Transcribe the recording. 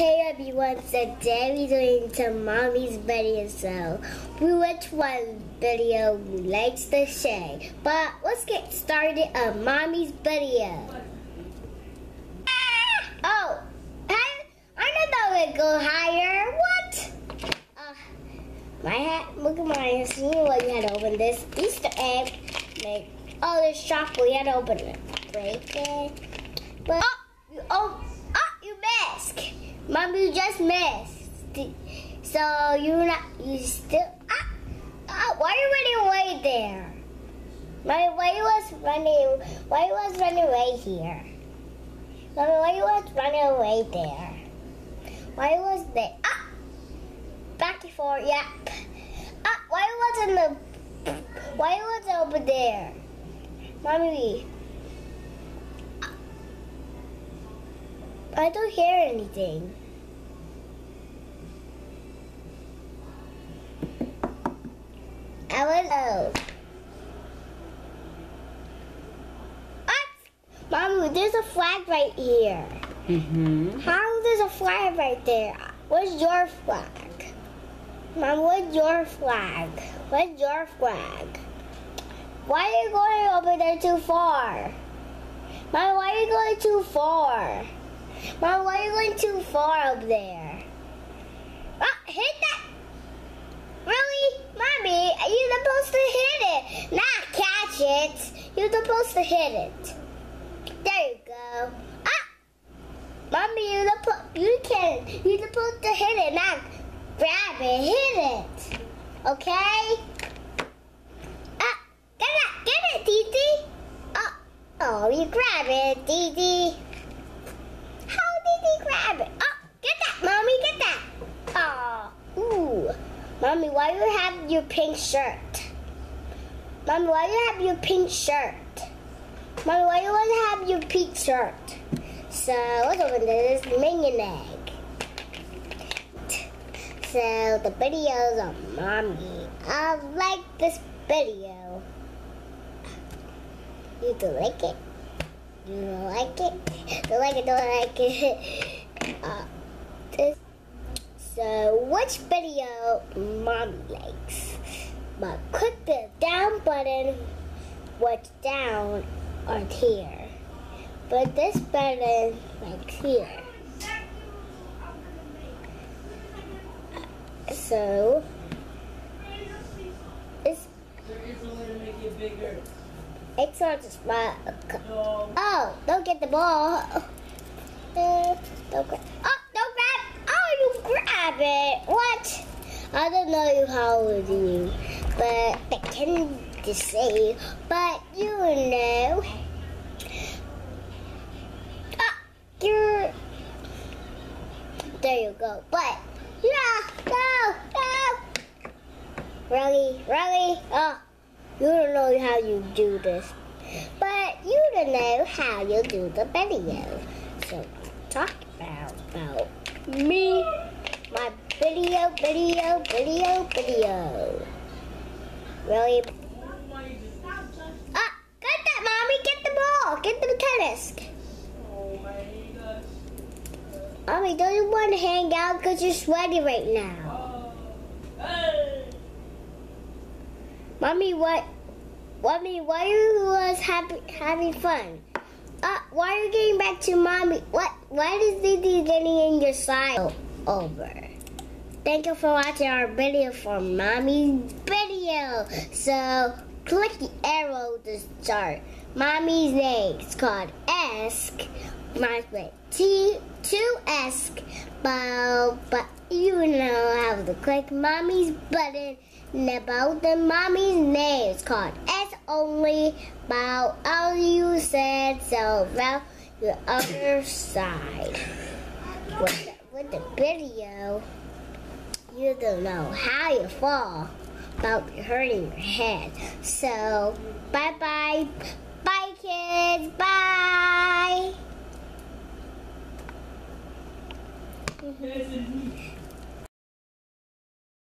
Hey everyone, today we're doing some mommy's video so we which one video we likes to share. But let's get started on mommy's video. Ah! Oh, I, I don't know it go higher. What? Uh, my hat, look at mine. See what you had to open this Easter egg. Like, oh, there's chocolate. You had to open it. Break it. But, oh, you, you. Mom, you just missed. So you're not, you still, ah, ah, why are you running away there? Mommy, why you was running, why you was running away here? Mommy, why you was running away there? Why you was there? Ah, back and forth, yep. Ah, why you was in the, why you was over there? Mommy, I don't hear anything. I was oh. Mommy, there's a flag right here. Mm-hmm. How there's a flag right there? Where's your flag? Mom, where's your flag? Where's your flag? Why are you going over there too far? Mom, why are you going too far? Mom, why are you going too far up there? Ah, hit that! You're supposed to hit it, not catch it. You're supposed to hit it. There you go. Ah! Mommy, you're supposed, you can, you're supposed to hit it, not grab it, hit it. Okay? Ah, get it, get it, Dee Dee. Oh, oh, you grab it, Dee How did he grab it? Oh, get that, Mommy, get that. Oh, ooh. Mommy, why do you have your pink shirt? Mommy, why do you have your pink shirt? Mommy, why do you want to have your pink shirt? So, let's open this minion egg. So, the videos on Mommy. I like this video. You don't like it? You don't like it? Don't like it, don't like it. Uh, so which video mommy likes. But click the down button what's down or here. But this button like here. So it's it's not just my oh don't get the ball. Don't grab. Oh, don't grab. Oh, you grab it. What? I don't know how old you, but I can just say, but you know. Ah, you're. There you go. But yeah, no, no. Really, really. Oh, you don't know how you do this, but you don't know how you do the video. So talk about about me, my video, video, video, video. Really? Ah, get that, mommy! Get the ball! Get the tennis! Mommy, don't you want to hang out because you're sweaty right now? Mommy, what? Mommy, why you was happy, having fun? Uh, why are you getting back to mommy? What? Why is Didi getting in your side over? Thank you for watching our video for mommy's video. So click the arrow to start. Mommy's name is called Ask. My way T to ask. But but you know how to click mommy's button about the mommy's name is called S only about all you said so about the other side. With the, with the video, you don't know how you fall about hurting your head. So bye bye.